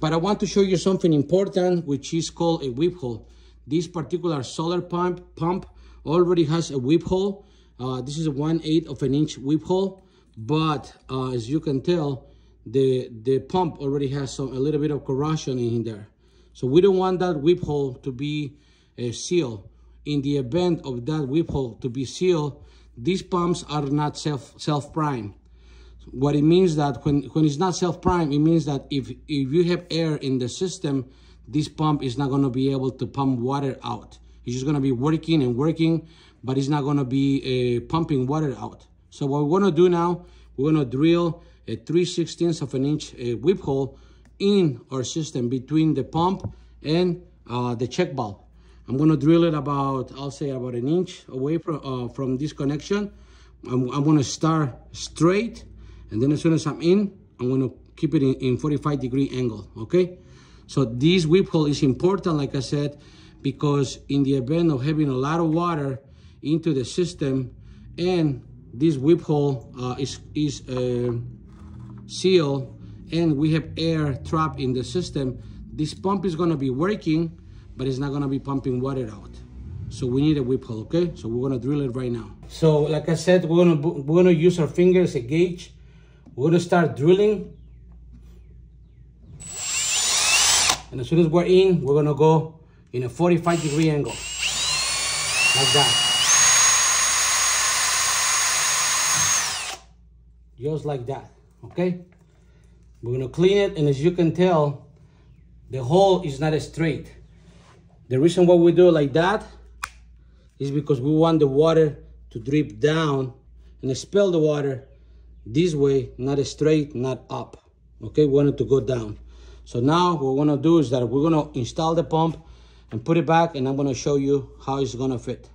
But I want to show you something important, which is called a weep hole. This particular Zoeller pump pump already has a weep hole. Uh, this is a 1 8 of an inch weep hole, but uh, as you can tell, the, the pump already has some, a little bit of corrosion in there. So we don't want that weep hole to be uh, sealed. In the event of that weep hole to be sealed, these pumps are not self self prime. What it means that when when it's not self prime, it means that if if you have air in the system, this pump is not going to be able to pump water out. It's just going to be working and working, but it's not going to be uh, pumping water out. So what we're going to do now, we're going to drill a 3 16ths of an inch uh, weep hole in our system between the pump and uh, the check valve. I'm gonna drill it about, I'll say about an inch away from, uh, from this connection. I'm, I'm, gonna start straight and then as soon as I'm in, I'm gonna keep it in, in 45 degree angle, okay? So this weep hole is important, like I said, because in the event of having a lot of water into the system and this weep hole uh, is, is uh, sealed and we have air trapped in the system, this pump is gonna be working, but it's not gonna be pumping water out. So we need a weep hole, okay? So we're gonna drill it right now. So like I said, we're gonna, we're gonna use our finger as a gauge. We're gonna start drilling. And as soon as we're in, we're gonna go in a 45 degree angle, like that. Just like that, okay? We're gonna clean it, and as you can tell, the hole is not straight. The reason why we do it like that is because we want the water to drip down and expel the water this way, not straight, not up. Okay, we want it to go down. So now what we're gonna do is that we're gonna install the pump and put it back and I'm gonna show you how it's gonna fit.